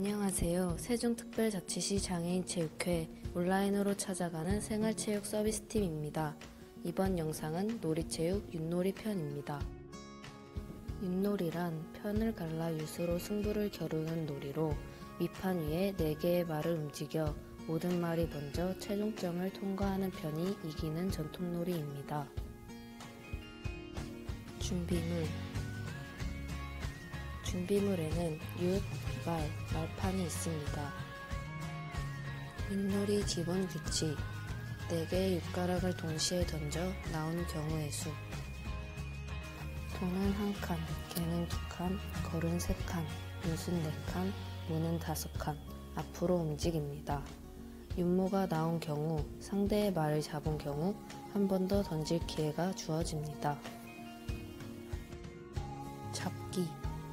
안녕하세요. 세종특별자치시 장애인체육회 온라인으로 찾아가는 생활체육 서비스팀입니다. 이번 영상은 놀이체육 윷놀이 편입니다. 윷놀이란 편을 갈라 유수로 승부를 겨루는 놀이로 위판 위에 4개의 말을 움직여 모든 말이 먼저 최종점을 통과하는 편이 이기는 전통놀이입니다. 준비물 준비물에는 윷, 말, 말판이 있습니다. 윷놀이 기본 규칙 4개의 윷가락을 동시에 던져 나온 경우의 수 돈은 한 칸, 개는 두 칸, 걸은 세 칸, 윷은 네 칸, 무는 다섯 칸 앞으로 움직입니다. 윷모가 나온 경우 상대의 말을 잡은 경우 한 번 더 던질 기회가 주어집니다. 잡기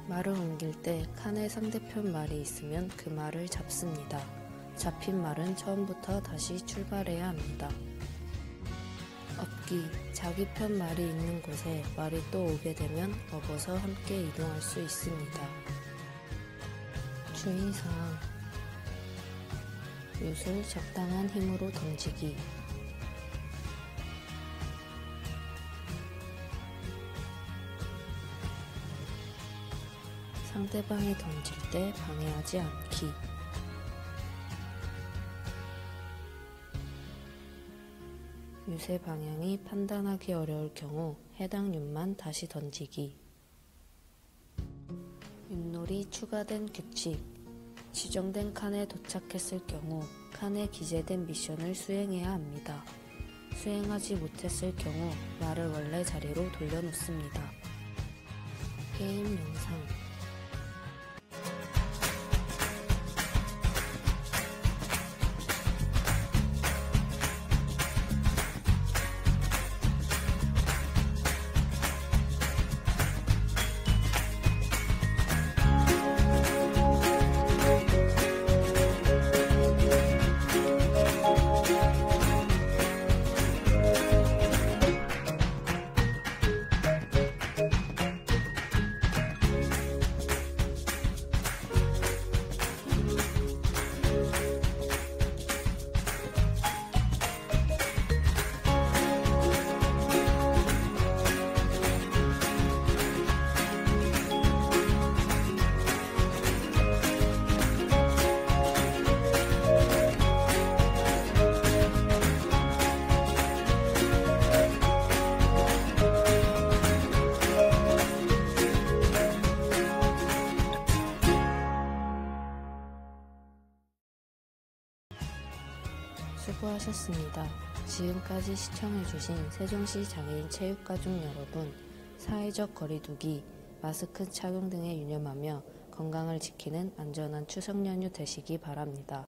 말을 옮길 때 칸에 상대편 말이 있으면 그 말을 잡습니다. 잡힌 말은 처음부터 다시 출발해야 합니다. 업기 자기 편 말이 있는 곳에 말이 또 오게 되면 업어서 함께 이동할 수 있습니다. 주의사항 윷을 적당한 힘으로 던지기 상대방이 던질 때 방해하지 않기. 유세 방향이 판단하기 어려울 경우 해당 윷만 다시 던지기. 윷놀이 추가된 규칙. 지정된 칸에 도착했을 경우 칸에 기재된 미션을 수행해야 합니다. 수행하지 못했을 경우 말을 원래 자리로 돌려놓습니다. 게임 영상 수고하셨습니다. 지금까지 시청해주신 세종시 장애인 체육가족 여러분, 사회적 거리두기, 마스크 착용 등에 유념하며 건강을 지키는 안전한 추석 연휴 되시기 바랍니다.